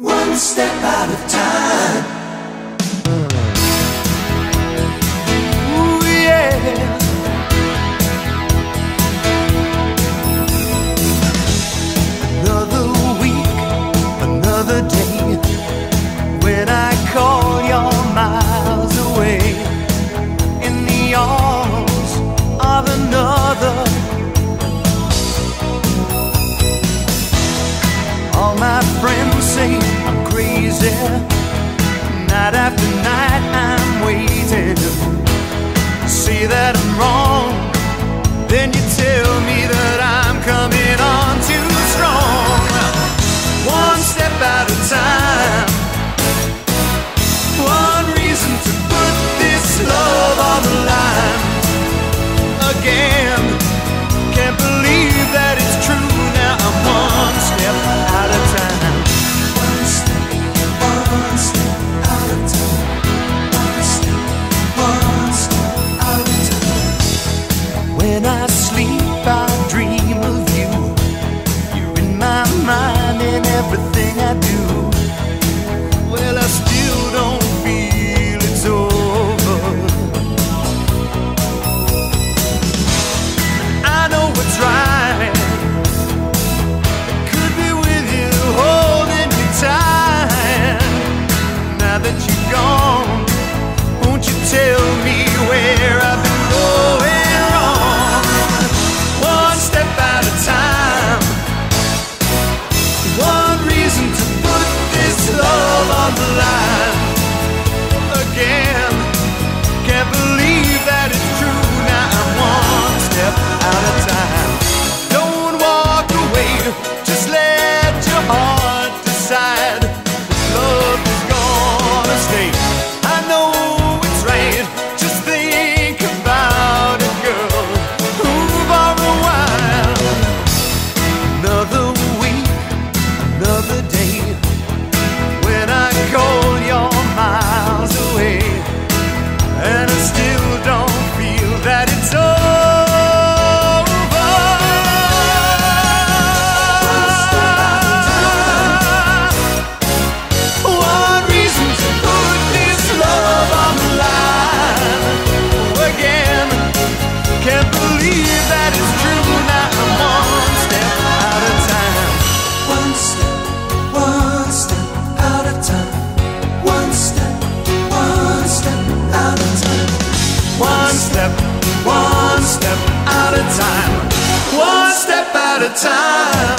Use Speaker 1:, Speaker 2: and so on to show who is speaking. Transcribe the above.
Speaker 1: One step at a time.
Speaker 2: say I'm crazy night after night. I sleep, I dream of you. You're in my mind everything I do. Well, I still don't feel it's over. I know could be with you, holding you tight. Now that you alive time.